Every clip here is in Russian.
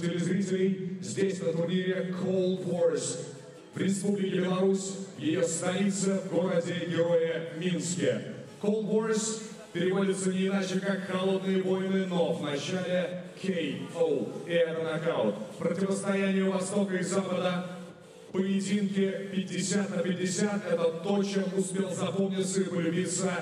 телезрителей здесь на турнире Cold Wars в Республике Беларусь, ее столица в городе Героя Минске. Cold Wars переводится не иначе как «Холодные войны», но в начале KO, и это нокаут. Противостояние Востока и Запада поединке 50 на 50 – это то, чем успел запомниться и полюбиться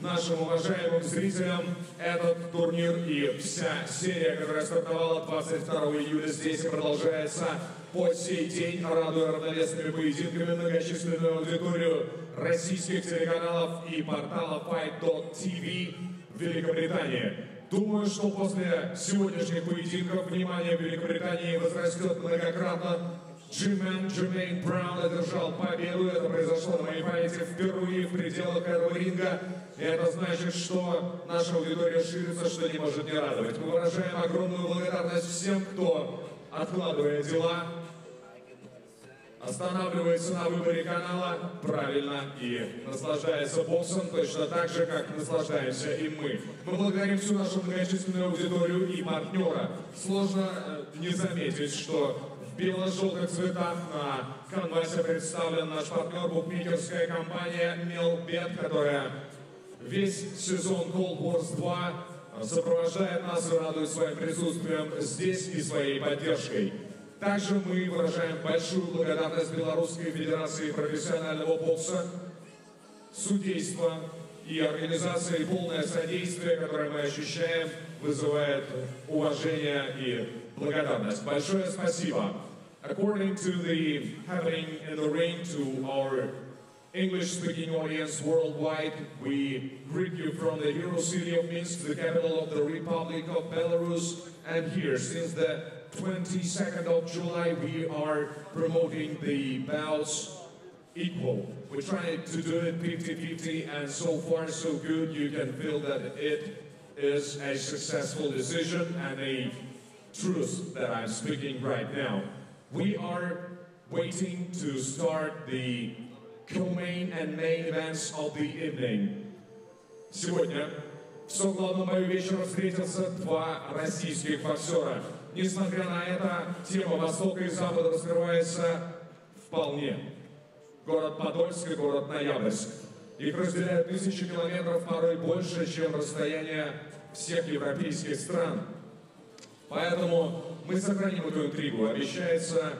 нашим уважаемым зрителям этот турнир и вся серия, которая стартовала 22 июля здесь и продолжается по сей день, радуя равновесными поединками многочисленную аудиторию российских телеканалов и портала Fight.tv в Великобритании. Думаю, что после сегодняшних поединков внимание Великобритании возрастет многократно Джимен Джимейн Браун одержал победу. Это произошло на моей памяти впервые в пределах этого ринга. Это значит, что наша аудитория ширится, что не может не радовать. Мы выражаем огромную благодарность всем, кто, откладывая дела, останавливается на выборе канала правильно и наслаждается боксом точно так же, как наслаждаемся и мы. Мы благодарим всю нашу многочисленную аудиторию и партнера. Сложно э, не заметить, что бело-желтых цветах на канвасе представлен наш партнер букмекерская компания Мелбет, которая весь сезон Cold Wars 2 сопровождает нас и радует своим присутствием здесь и своей поддержкой. Также мы выражаем большую благодарность Белорусской Федерации профессионального бокса, судейства и организации полное содействие, которое мы ощущаем, вызывает уважение и благодарность. Большое спасибо. According to the happening in the ring to our English-speaking audience worldwide, we greet you from the hero city of Minsk, the capital of the Republic of Belarus. And here, since the 22nd of July, we are promoting the bouts equal. We're trying to do it 50-50, and so far so good. You can feel that it is a successful decision and a truth that I'm speaking right now. We are waiting to start the co-main and main events of the evening. Сегодня в соглавном бою вечера встретятся два российских боксера. Несмотря на это, тема Востока и Запада раскрывается вполне. Город Подольск и город Ноябрьск. Их разделяют тысячи километров, порой больше, чем расстояние всех европейских стран. Поэтому мы сохраним эту интригу. Обещается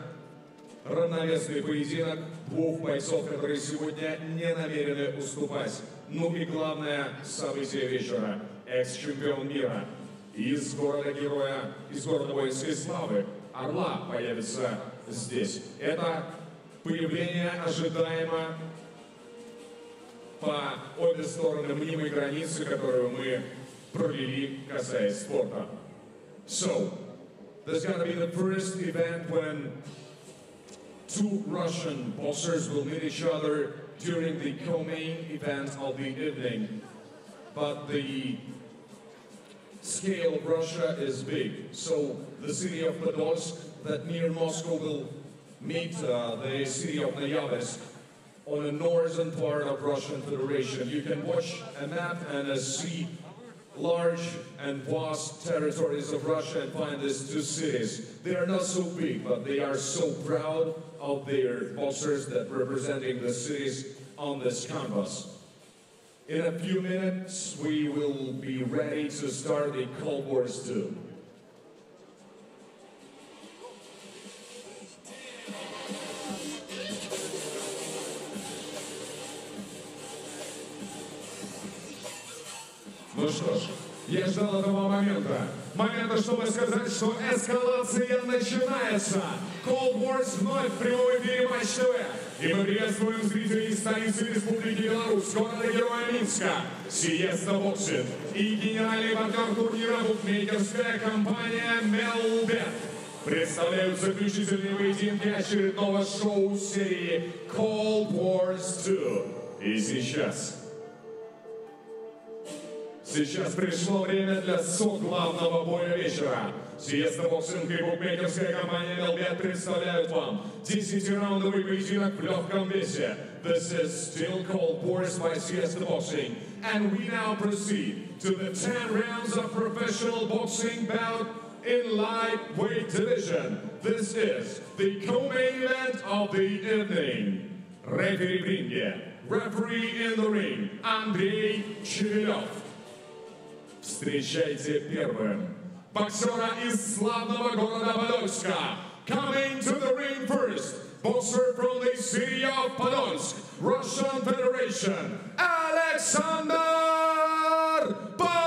равновесный поединок двух бойцов, которые сегодня не намерены уступать. Ну и главное событие вечера. Экс-чемпион мира из города-героя, из города воинской славы, Орла появится здесь. Это появление ожидаемо по обе стороны мнимой границы, которую мы провели, касаясь спорта. So, there's going to be the first event when two Russian boxers will meet each other during the co-main event of the evening. But the scale of Russia is big. So the city of Podolsk, that near Moscow, will meet uh, the city of Noyabinsk on the northern part of Russian Federation. You can watch a map and uh, see large and vast territories of Russia and find these two cities. They are not so big, but they are so proud of their boxers that representing the cities on this canvas. In a few minutes, we will be ready to start the Cold Wars 2. Ну что ж, я ждал этого момента. Момента, чтобы сказать, что эскалация начинается. Cold Wars вновь в прямом эфире Матч ТВ. И мы приветствуем зрителей столицы Республики Беларусь, города Героя Минска, Siesta Boxing и генеральный партнер турнира букмекерская компания Мелбет представляют заключительные поединки очередного шоу серии Cold Wars 2. И сейчас Сейчас пришло время для главного боя вечера. Сиеста Боксинг и букмекерская компания Melbet представляют вам 10-раундовый поединок в легком весе. This is still called Boris by Siesta Boxing. And we now proceed to the 10 rounds of professional boxing bout in lightweight division. This is the co-main event of the evening. Referee в ринге. Referee in the ring. Андрей Чевелев. Встречайте первым боксера из славного города Подольска. Coming to the ring first, boxer from the city of Podolsk, Russian Federation, Alexander Podolsky.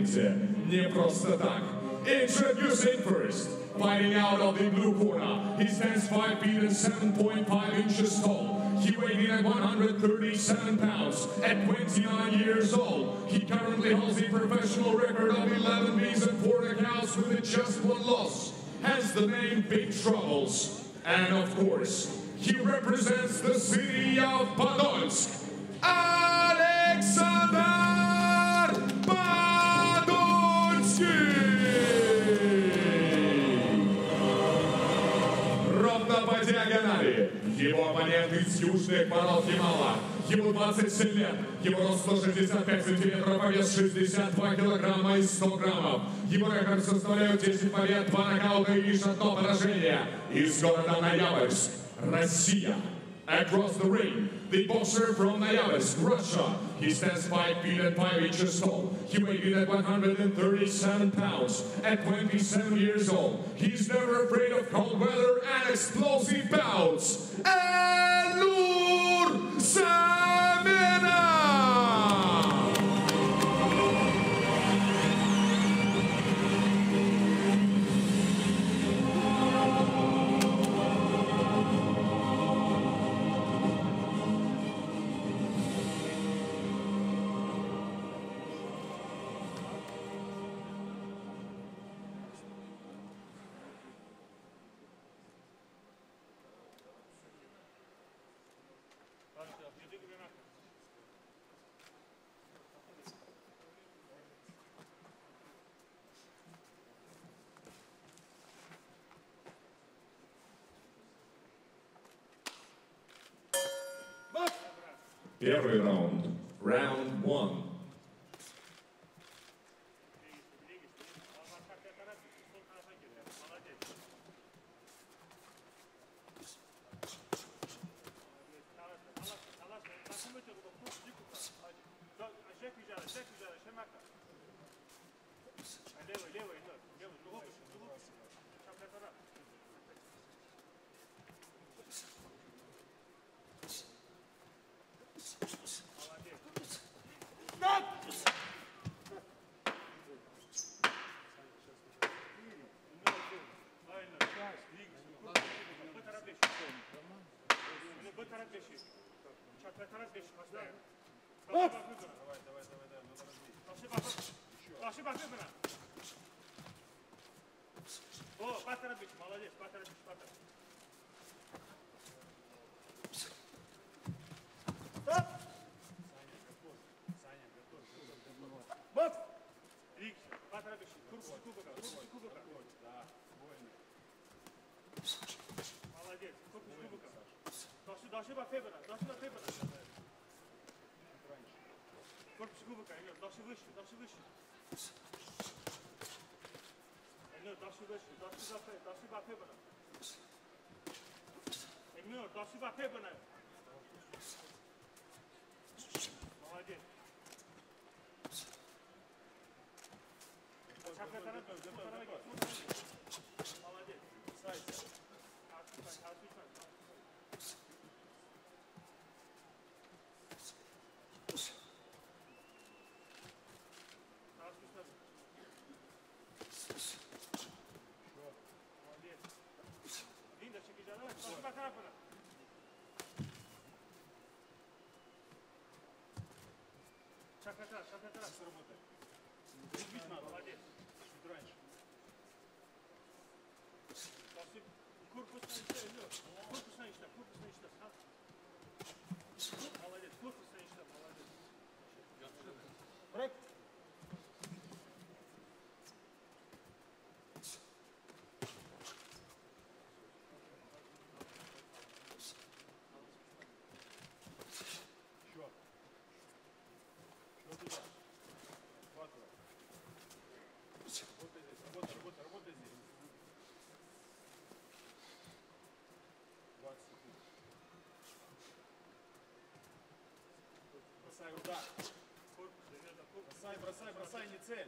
это, поверьте, не просто так. Introducing first, fighting out of the blue corner. He stands 5 feet and 7.5 inches tall. He weighed in at 137 pounds at 29 years old. He currently holds a professional record of 11 wins and 4 knockouts with just one loss. Has the name Big Troubles. And of course, he represents the city of Podolsk. Alexander Его оппонент из южных пород Ямала. Ему 27 лет. Его рост 165 сантиметров, а вес 62 килограмма и 100 граммов. Его рекорд составляют 10 побед, 2 нокаута и лишь одно поражение. Из города Ноябрьск, Россия. Across the ring, the boxer from Nayabes, Russia. He stands 5 feet and 5 inches tall. He weighed in at 137 pounds. At 27 years old, he's never afraid of cold weather and explosive bouts. Elur Sam! Everyone, round one. Дошли, дошли по Фебера, дошли по Фебера. Корпус кубока, Эмиль, дошли выше, дошли выше. Эмиль, дошли выше, дошли по Фебера, дошли по Фебера. Эмиль, дошли по Фебера. Молодец. Молодец. Отлично, отлично. Отлично. Молодец. Линда, чекиджа, давай, спасибо, Карапина. Шахатар, шахатар. Сработай. Разбить надо. Молодец. Чуть раньше. Спасибо. Корпус на Эльнур. Корпус на işte, корпус на işte. Ha? Молодец, корпус на işte, молодец. Брэк. Работай, работай, работай здесь. 20 секунд. Бросай удар. Бросай, бросай, бросай, не цель.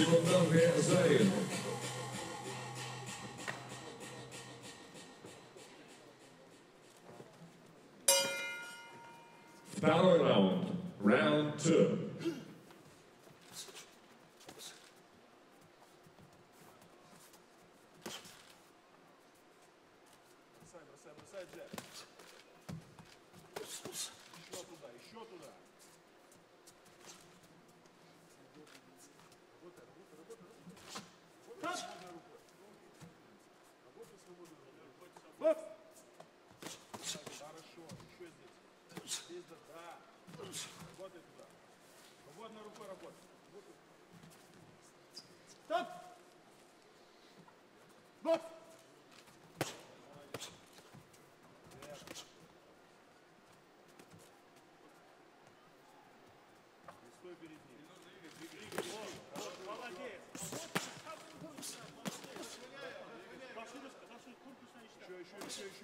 Segunda mesa aí.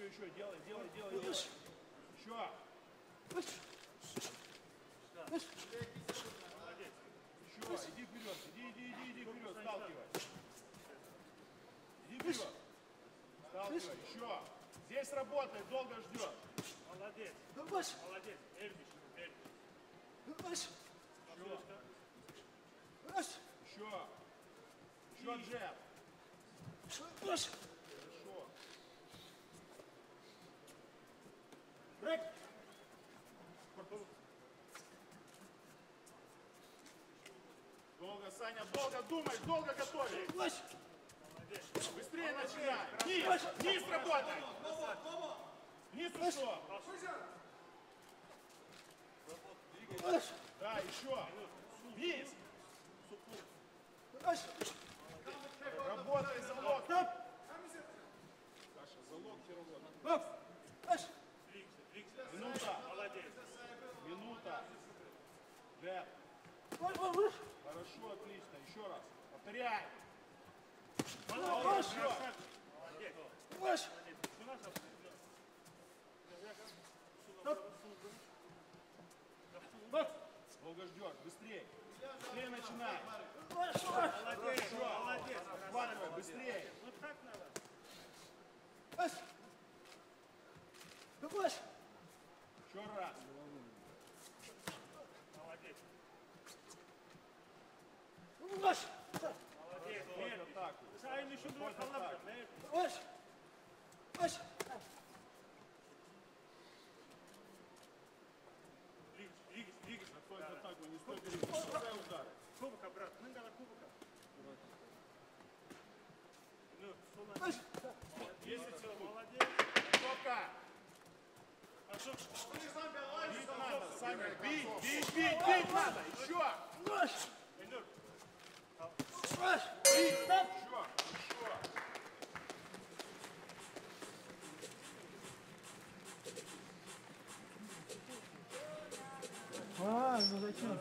еще, делай, делай, делай, делай. Еще. Еще, иди вперед, иди, иди, иди, иди вперед, сталкивай. Иди вперед. Сталкивай, еще. Здесь работает, долго ждет. Молодец. Молодец. Эрдиш, Эрдиш. Еще. Еще. Еще джеб. Долго, Саня, долго думай, долго готовишь. Быстрее начинай. Низ, низ работай. Низ ушел. Да, еще. Низ. Работай, залог. Саша, залог херова. Yap. Yavaş. Двигайся. Двигайся. Минута. Молодец. Минута. Джеб. Хорошо, отлично. Еще раз. Повторяй. Молодец. Молодец. Долго ждешь. Быстрее. Быстрее начинай. Yavaş. Молодец. Молодец. Хватывай, быстрее. Вот так надо. Еще раз. Молодец. Yavaş. Молодец. Вот Эрдиш. так. Sen aynı düşündüğün kallamıyorum. Erdiş. Yavaş. Yavaş. Двигайся. Двигайся. Двигайся. Стой в атаку, не стой перед ним. Бросай удары. Кубок, брат. Мынга на кубока. Ну, сола. Yavaş. 10 секунд. Молодец. Стопка. А что? Бить надо, Саня. Бить, бить, бить, бить надо. Еще. Yavaş. Эндур. Yavaş. Бить. Еще. Еще. А, ну зачем?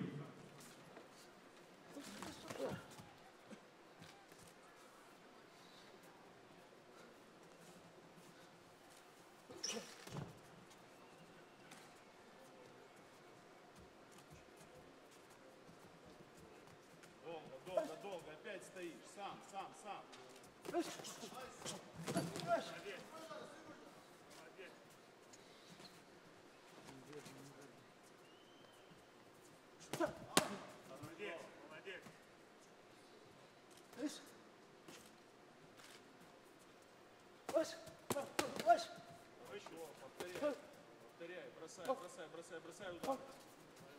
Бросай, бросай, бросай, бросай удар.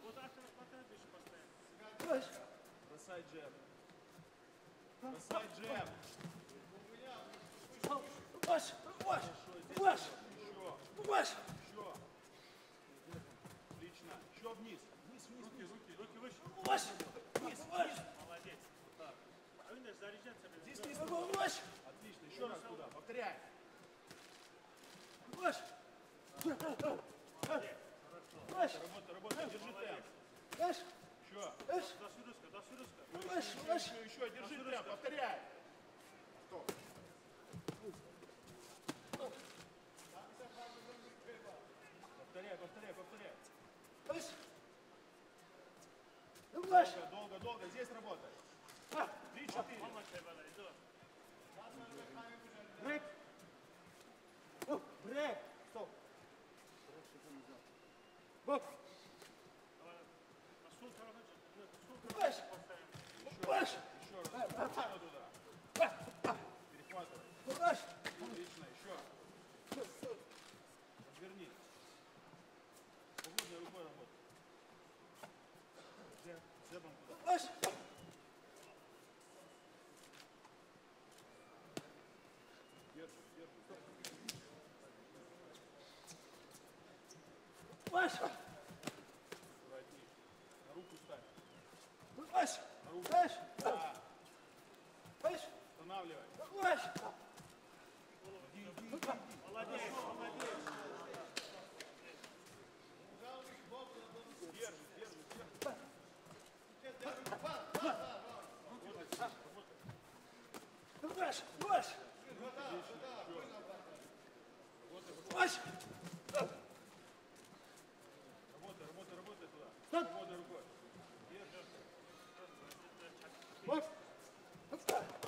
Вот так ты поставишь постоянно. Yavaş. Бросай джеб. Бросай джеб. Yavaş. Еще. Yavaş. Еще. Отлично. Еще вниз. Вниз, вниз, вниз. Руки, руки выше. Yavaş. Yavaş. Молодец. А видишь, заряжаться. блин. Здесь вниз. Yavaş. Отлично. Еще раз туда. Повторяй. Yavaş. Yavaş. Работай, работай. Держи темп. Yavaş. Еще. Yavaş. До сюрюшка, до сюрюшка. Yavaş. Yavaş. Еще, еще. Держи темп. Повторяй. Повторяй, повторяй, повторяй. Yavaş. Yavaş. Долго, долго, долго. Здесь работай. Три, четыре. Мама тебе Оп. Паш! Паш! Паш! Отлично, еще. Верни. Угодной рукой работай. Зебом куда? Паш! Держи, держи. Паш! Вась! Вась! Вась! Останавливай. Вась! Молодец, молодец. Вась! Вась! Вась! Работай, работай, работай туда. Работай рукой.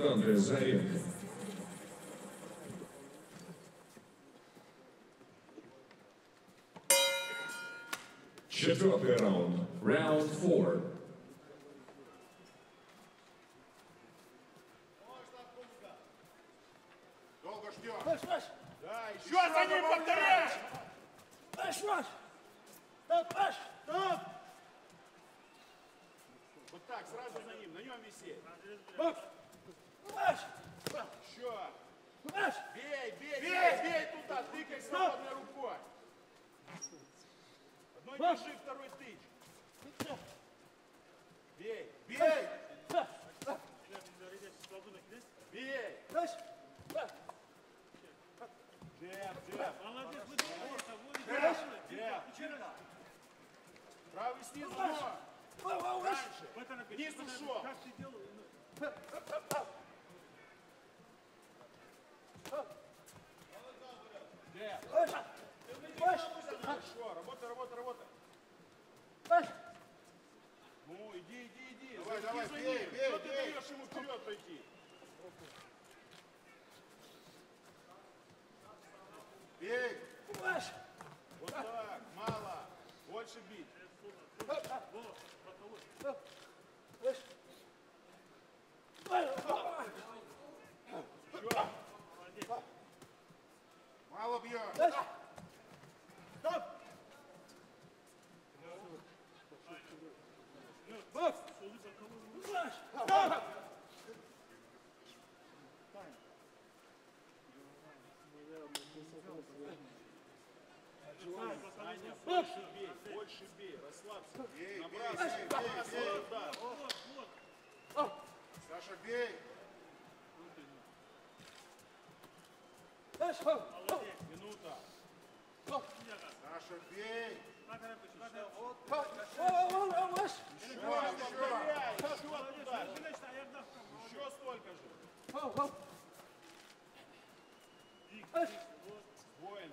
Вась! Вась! Все, еще. Концовку забирай. Секунданты, зарядка. Четвертый раунд. Раунд 4. Вась! Минута. Саша, бей! Вась! Еще, повторяй. Еще туда же. Еще столько же. Воин.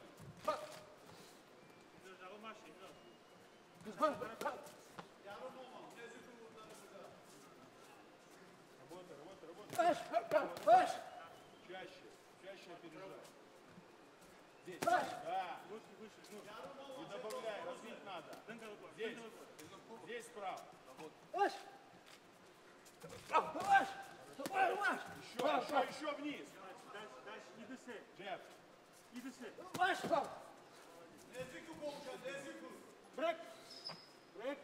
Работай, работай, работай. Вась! Чаще, чаще опережай. Здесь. Вась! Да. И добавляй, развить надо. Здесь. Здесь справа. Вась! Вась! Вась! Еще, еще, еще вниз. Дальше, дальше, иди се, Джеб. иди се. Вась! Брек! Брек!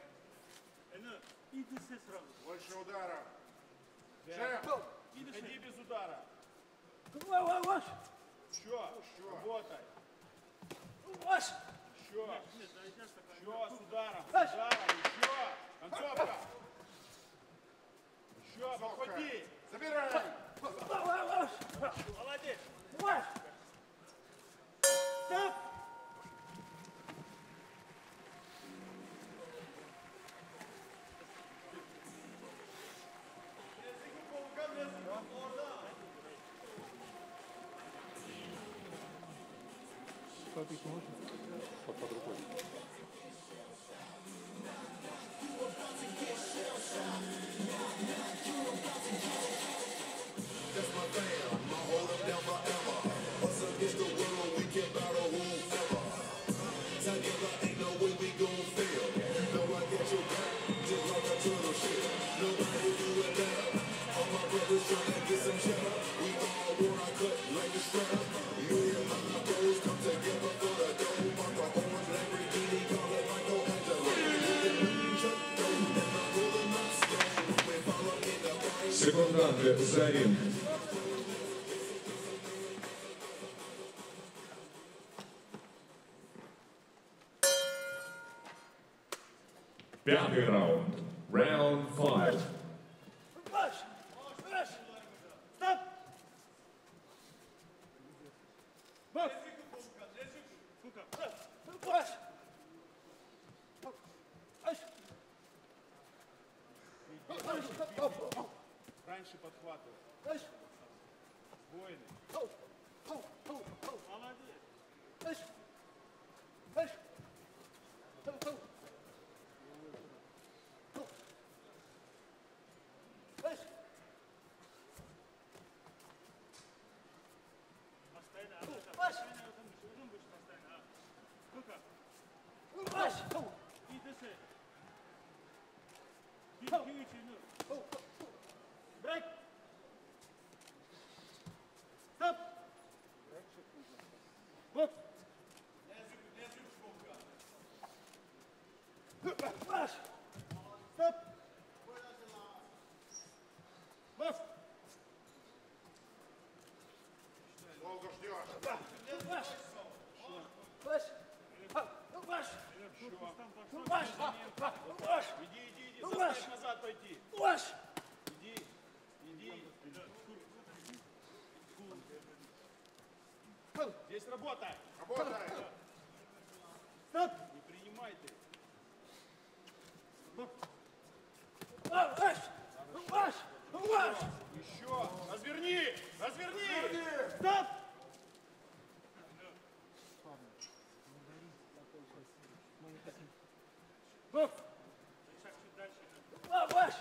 Ено, иди се сразу. Больше удара! Не ходи без удара. Вась! Еще. Работай. Вась! Еще. Еще с ударом. С ударом. Еще. Концовка. Еще. Подходи. Забирай! Молодец. Ваш! Стоп! Stadium. Round five. И дыши. И пьючи, ну. Брейк! Стоп! Вот! Ваш! Стоп! Ваш! Долго ждешь. Ваш! Ваш! Ваш! Ваш! Ваш! Иди, иди, иди. Ну, Заставь ваш. назад пойти. Ваш! Иди. Иди. Здесь работай. Работай! Стоп! Не принимай ты. Ваш! Ваш! Ваш! Еще. Разверни. Разверни. Стоп! Ваш! Ваш!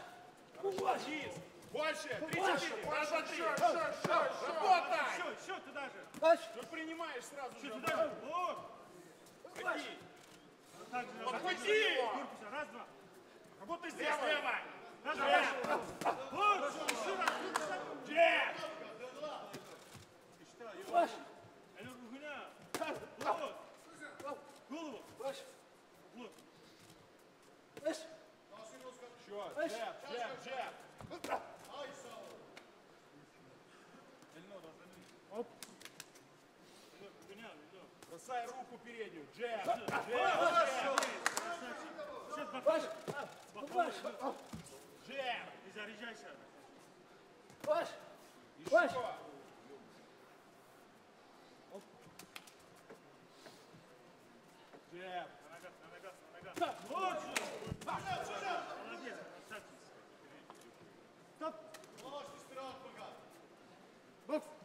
Ваш! Чиз. Больше. Три, Ваш. четыре. Раз, два, три. Еще, еще, еще! Работай. Еще, еще туда же. Ну принимаешь сразу же. Туда же. Ходи. Вот так же. Подходи. Корпуса. Раз, два. Работай здесь, лево. Раз, два. Вот. Еще раз. Джек. Ваш! Eli ruhuna. Вот. Голову. Ваш! Вот. Ваш! Еще. Джеб, джеб, джеб. Ругуня, идем. Бросай руку переднюю. Джеб, джеб, джеб. И заряжайся. Ваш! Еще. Джеб. На ногах, на ногах, на ногах. Же. Молодец, красавчик. Стоп! Бокс!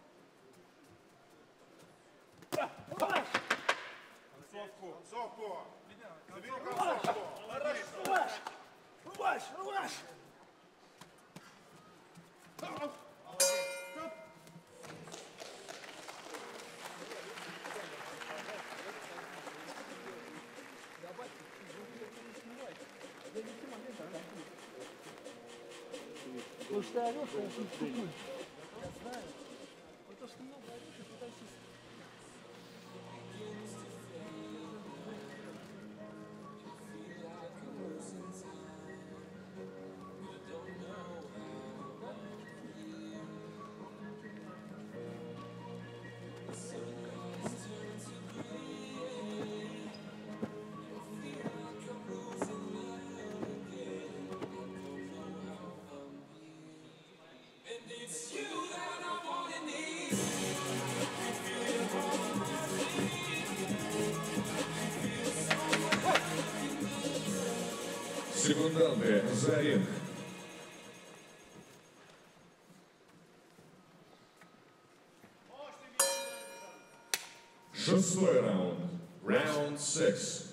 Потому что орешь, Сергеев. Шестой раунд. Round 6.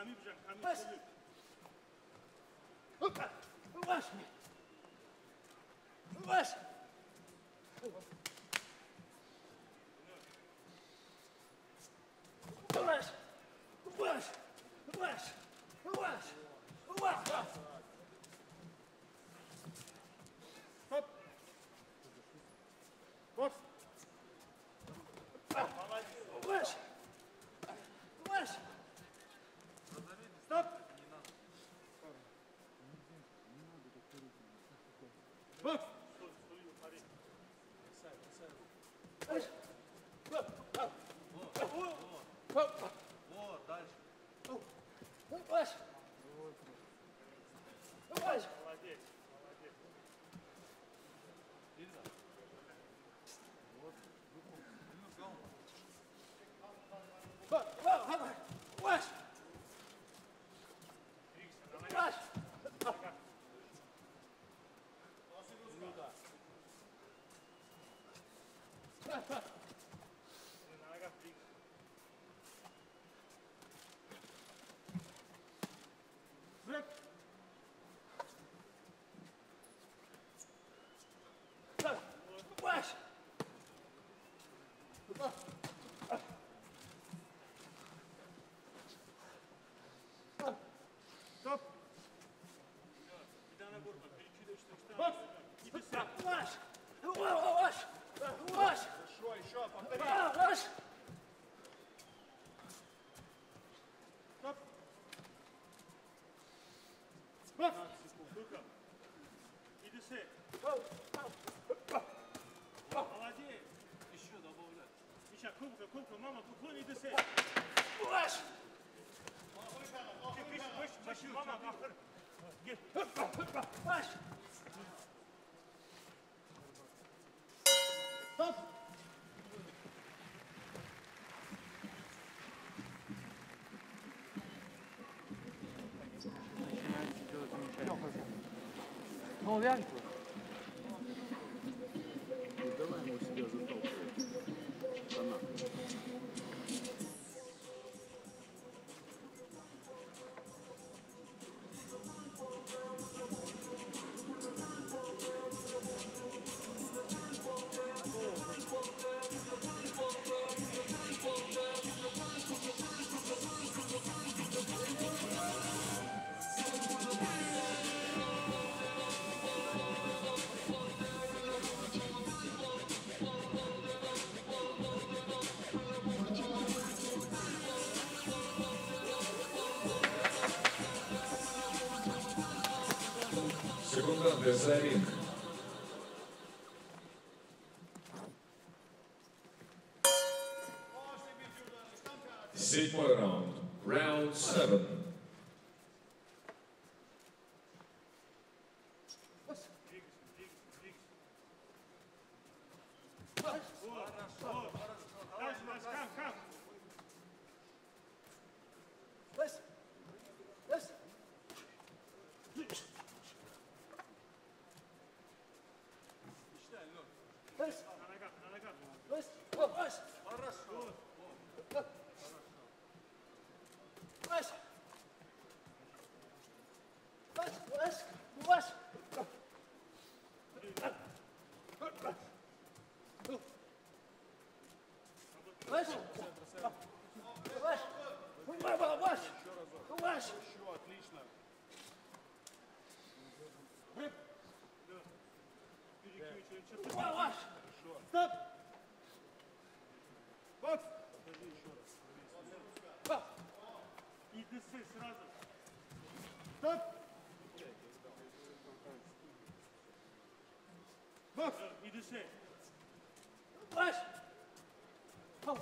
Hamid Hamid بوكس. İkincisi. Молодец. Еще добавляй. Миша, кубка, кубка, мама, куклон и десе. Ulaş! Mama, ahır. Gel. Baş. de alto. Brazilian Переключили черты. Выше. Стоп. Бокс! И дысы сразу. Стоп! Бокс! И дыши. Выше. Хоп.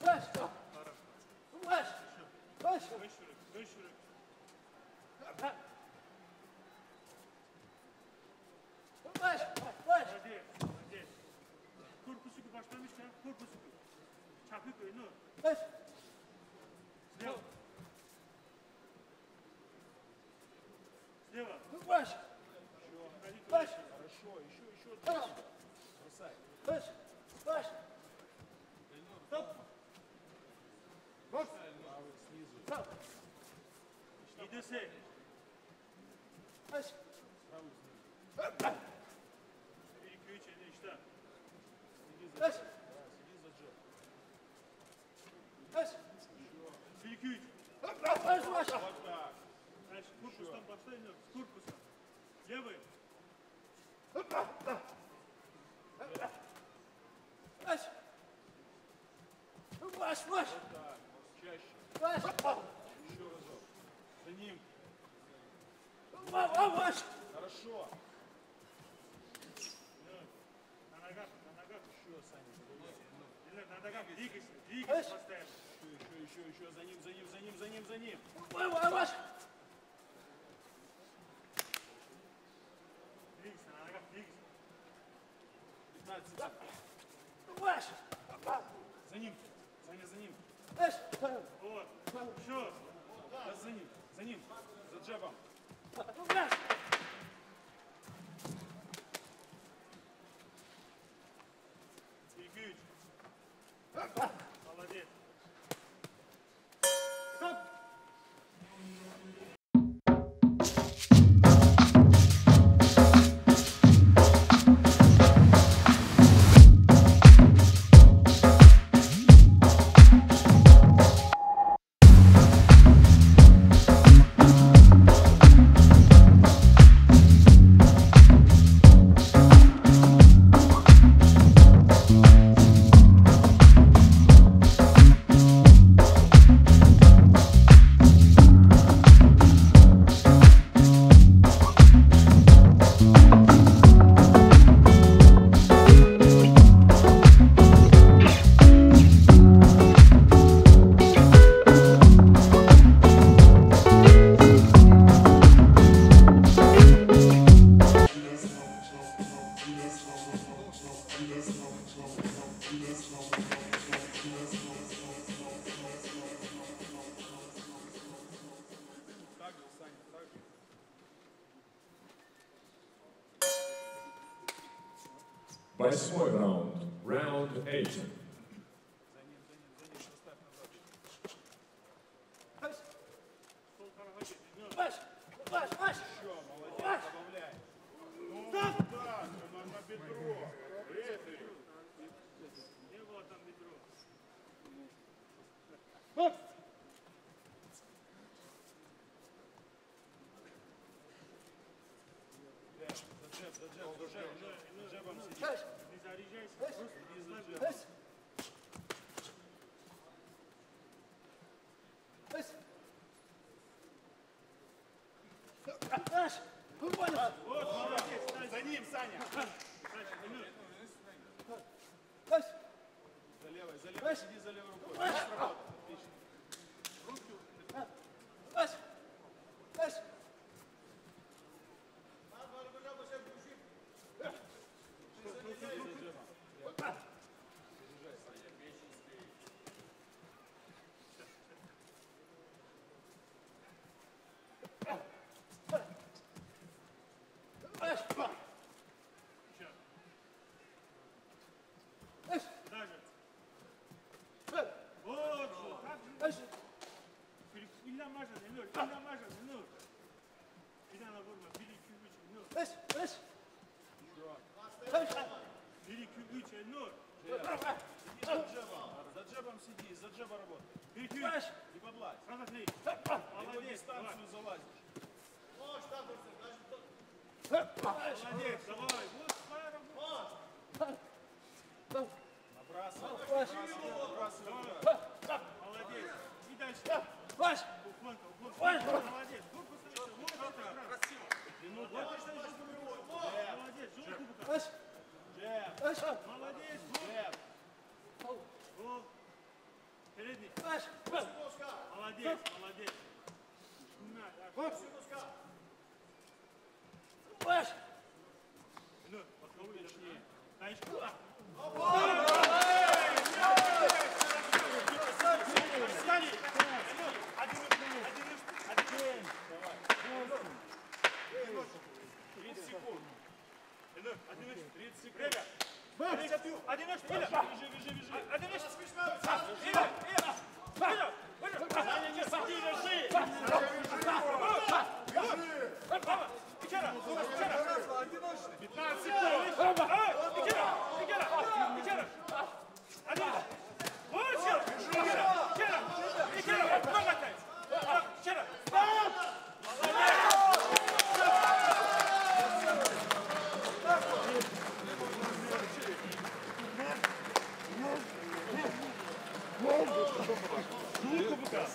Выше. Выше. Выше. Выше руки, выше руки. Выше. Выше. Молодец, молодец. Корпусуku başlamışken korpusuku. Çapı koy, ну. Выше. Слева. Слева. Выше. Ходи, Выше. Хорошо, еще, еще. Стоп. Бросай. Выше. Выше. Стоп! Бокс! Правый снизу. Стоп. И дыши. Выше. Правый снизу. Переключили, что? Выше. Сиди за джеб. Выше. Переключ. Выше. Выше. Вот так. Дальше ну, с корпусом. Левый. Выше. Выше. Выше. Так. Чаще. Выше. Еще разок. За ним. Выше. Хорошо. Ну, на ногах, на ногах. Еще, Саня. Или на ногах двигайся, двигайся постоянно. Еще, еще, еще, еще. За ним, за ним, за ним, за ним, за ним. Выше. Двигайся, на ногах двигайся. 15 секунд. Выше. За ним. Саня, за ним. Вот. Еще. Да, за ним. За ним. За джебом. За ним, Саня. дальше. Ну, Выше. За левой, за левой, сиди за левой рукой. Выше. Сработал. Отлично. Выше. Выше. Выше. еще. Выше. Даже. Выше. Вот, вот. Так же. Выше. Перек- İlla maşa, ne olur, illa maşa, ne olur. Bir tane vurma, bir iki üç, ne olur. Beş, beş. Bir, iki, üç, Elnur. Иди за джебом. За джебом сиди, за джеба работай. Bir, iki, üç. И подлазь. Сразу три. Его Молодец, дистанцию залазишь. Молодец, давай. Вот твоя работа. Набрасывай, набрасывай. Молодец. И дальше. Баш. Уклонка, уклонка. Молодец. Корпус ставишь. Вот это красиво. Вот это Молодец. Кубок. Баш. Джеб, молодец. Джеб. Гол. Передний. Молодец, молодец. На, да. Баш. Ну, подковывай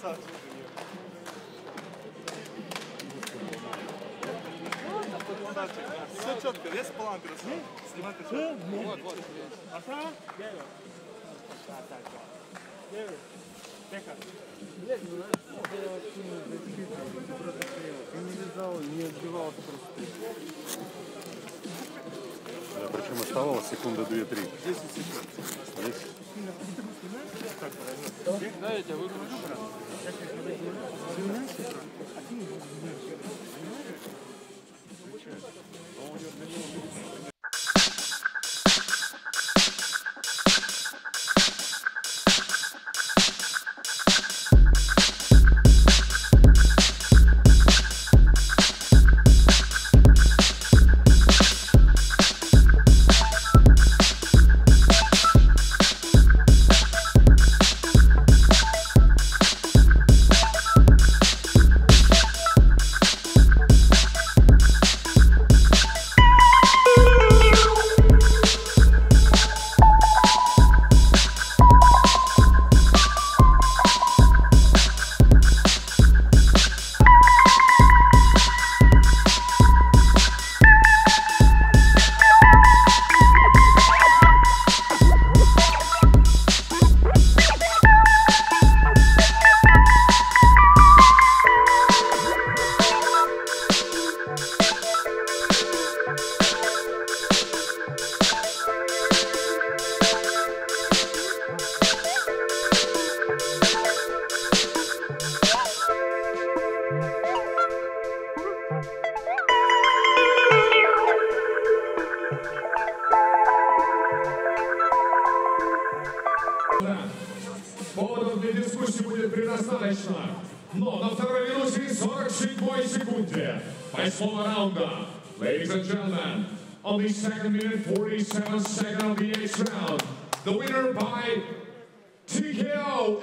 Saçma dünya. Бежи, бежи, бежи. Один нож. Иля, Иля. Иля, Иля. Сиди, лежи. Баба, Икера, Икера. 15 секунд. Эй, Икера, Икера, Икера. Один. Вот сел. Икера, Икера, Икера. Нога тай. Икера. Все четко, весь план красавчик. Снимай ты Причем second minute, 47 second of the eighth round, the winner by TKO,